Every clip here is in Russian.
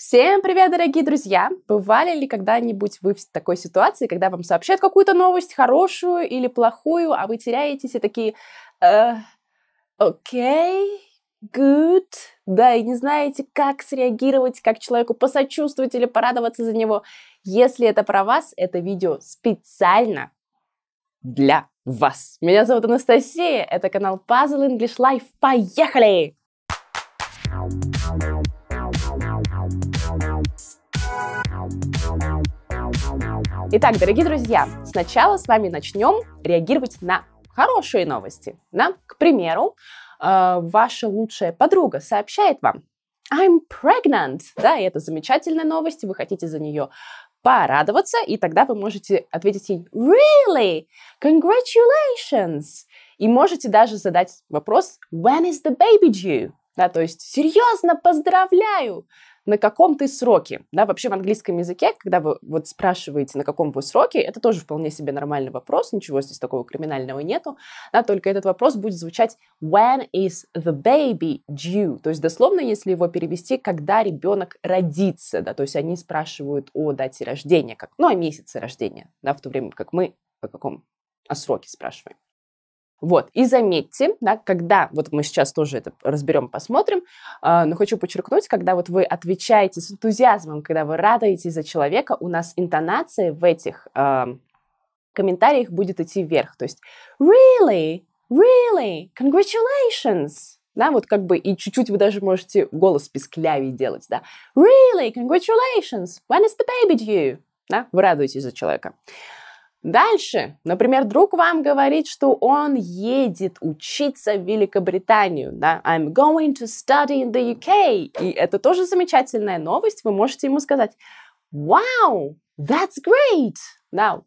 Всем привет, дорогие друзья! Бывали ли когда-нибудь вы в такой ситуации, когда вам сообщают какую-то новость, хорошую или плохую, а вы теряетесь и такие э, окей, good, да, и не знаете, как среагировать, как человеку посочувствовать или порадоваться за него. Если это про вас, это видео специально для вас. Меня зовут Анастасия, это канал Puzzle English Life. Поехали! Итак, дорогие друзья, сначала с вами начнем реагировать на хорошие новости. На, к примеру, э, ваша лучшая подруга сообщает вам I'm pregnant, да, и это замечательная новость, вы хотите за нее порадоваться, и тогда вы можете ответить ей Really? Congratulations! И можете даже задать вопрос When is the baby due? Да, то есть серьезно поздравляю! На каком ты сроке. Да, вообще в английском языке, когда вы вот спрашиваете, на каком вы сроке, это тоже вполне себе нормальный вопрос, ничего здесь такого криминального нету, да, только этот вопрос будет звучать when is the baby due, то есть дословно, если его перевести, когда ребенок родится, да, то есть они спрашивают о дате рождения, как, ну, о месяце рождения, да, в то время как мы о каком, о сроке спрашиваем. Вот, и заметьте, да, когда, вот мы сейчас тоже это разберем, посмотрим, э, но хочу подчеркнуть, когда вот вы отвечаете с энтузиазмом, когда вы радуетесь за человека, у нас интонация в этих э, комментариях будет идти вверх, то есть really, really, congratulations, да, вот как бы и чуть-чуть вы даже можете голос писклявее делать, да, really, congratulations, when is the baby due, да, вы радуетесь за человека. Дальше, например, друг вам говорит, что он едет учиться в Великобританию, да, I'm going to study in the UK, и это тоже замечательная новость, вы можете ему сказать, wow, that's great, да,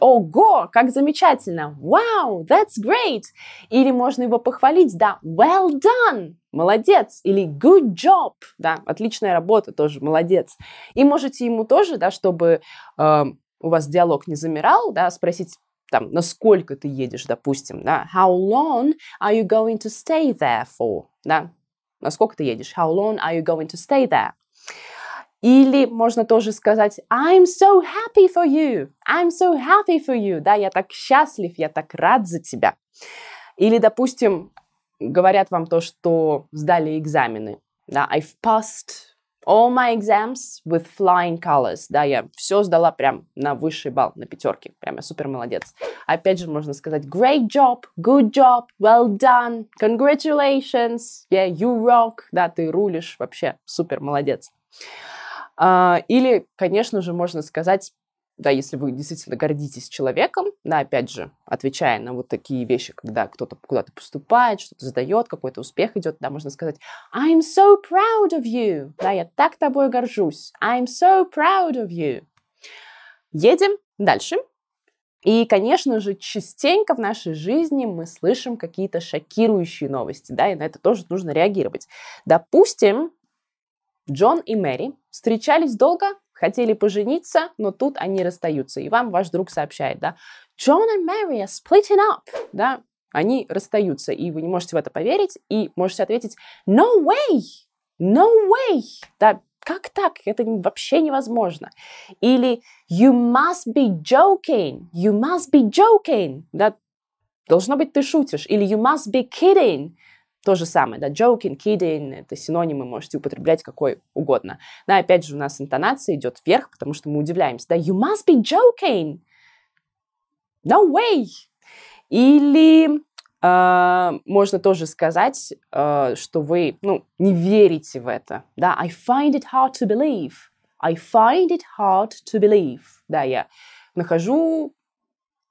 Ого, как замечательно! Wow, that's great! Или можно его похвалить, да, well done, молодец, или good job, да, отличная работа тоже, молодец. И можете ему тоже, да, чтобы э, у вас диалог не замирал, да, спросить там, насколько ты едешь, допустим, да, how long are you going to stay there for, да, насколько ты едешь, how long are you going to stay there. Или можно тоже сказать I'm so happy for you, I'm so happy for you, да, я так счастлив, я так рад за тебя. Или, допустим, говорят вам то, что сдали экзамены, да, I've passed All my exams with flying colors. Да, я все сдала прям на высший балл, на пятерке. Прям я супер молодец. Опять же, можно сказать great job, good job, well done, congratulations, yeah, you rock. Да, ты рулишь, вообще супер молодец. Uh, или, конечно же, можно сказать да, если вы действительно гордитесь человеком, да, опять же, отвечая на вот такие вещи, когда кто-то куда-то поступает, что-то задает, какой-то успех идет, да, можно сказать I'm so proud of you, да, я так тобой горжусь, I'm so proud of you. Едем дальше. И, конечно же, частенько в нашей жизни мы слышим какие-то шокирующие новости, да, и на это тоже нужно реагировать. Допустим, Джон и Мэри встречались долго, хотели пожениться, но тут они расстаются. И вам ваш друг сообщает, да, John and Mary are splitting up, да, они расстаются, и вы не можете в это поверить, и можете ответить no way, no way, да, как так? Это вообще невозможно. Или you must be joking, you must be joking, да, должно быть ты шутишь. Или you must be kidding, то же самое, да, joking, kidding, это синонимы, можете употреблять какой угодно. Да, опять же, у нас интонация идет вверх, потому что мы удивляемся, да, you must be joking, no way. Или Uh, можно тоже сказать, uh, что вы ну, не верите в это. Да, I find it hard to believe. I find it hard to believe. Да, я нахожу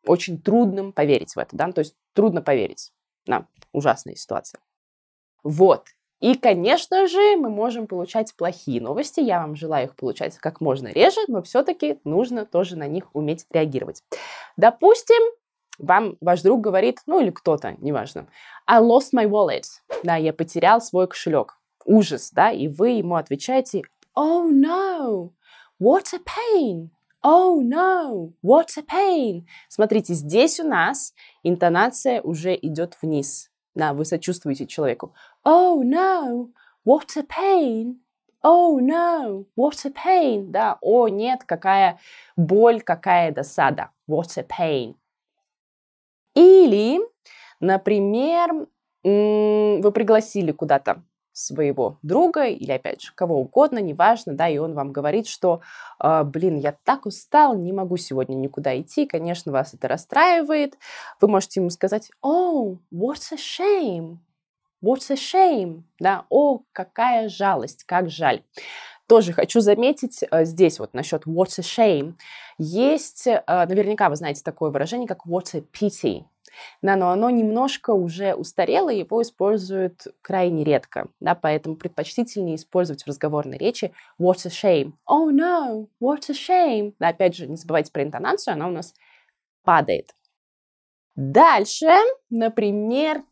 очень трудным поверить в это. Да? То есть трудно поверить. Да, ужасная ситуация. Вот. И, конечно же, мы можем получать плохие новости. Я вам желаю их получать как можно реже, но все-таки нужно тоже на них уметь реагировать. Допустим, вам ваш друг говорит, ну или кто-то, неважно, I lost my wallet. Да, я потерял свой кошелек. Ужас, да, и вы ему отвечаете, oh no, what a pain. Oh no, what a pain. Смотрите, здесь у нас интонация уже идет вниз. Да, вы сочувствуете человеку. Oh no, what a pain. Oh no, what a pain, да, о нет, какая боль, какая досада, what a pain. Или, например, вы пригласили куда-то своего друга или, опять же, кого угодно, неважно, да, и он вам говорит, что, э, блин, я так устал, не могу сегодня никуда идти, конечно, вас это расстраивает. Вы можете ему сказать, oh, what a shame, what a shame, да, о, какая жалость, как жаль. Тоже хочу заметить э, здесь вот насчет what a shame. Есть, э, наверняка вы знаете такое выражение, как what a pity, да, но оно немножко уже устарело, его используют крайне редко, да, поэтому предпочтительнее использовать в разговорной речи what a shame. Oh no, what a shame. Да, опять же, не забывайте про интонацию, она у нас падает. Дальше, например,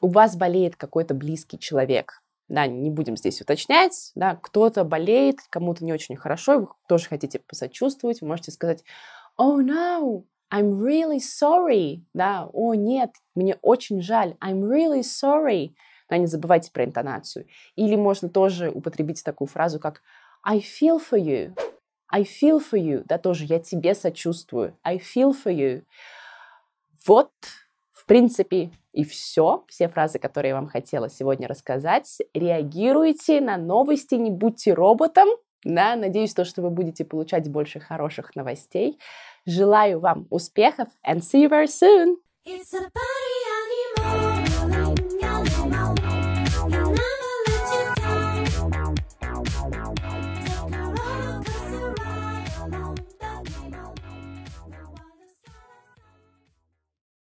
у вас болеет какой-то близкий человек, да, не будем здесь уточнять, да, кто-то болеет, кому-то не очень хорошо, вы тоже хотите посочувствовать, вы можете сказать, oh no, I'm really sorry, да, о нет, мне очень жаль, I'm really sorry, но не забывайте про интонацию. Или можно тоже употребить такую фразу, как I feel for you, I feel for you, да, тоже я тебе сочувствую, I feel for you. Вот, принципе, и все, все фразы, которые я вам хотела сегодня рассказать. Реагируйте на новости, не будьте роботом, да, надеюсь, то, что вы будете получать больше хороших новостей. Желаю вам успехов and see you very soon! It's a